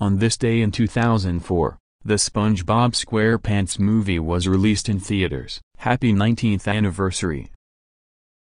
On this day in 2004, the SpongeBob SquarePants movie was released in theaters. Happy 19th anniversary.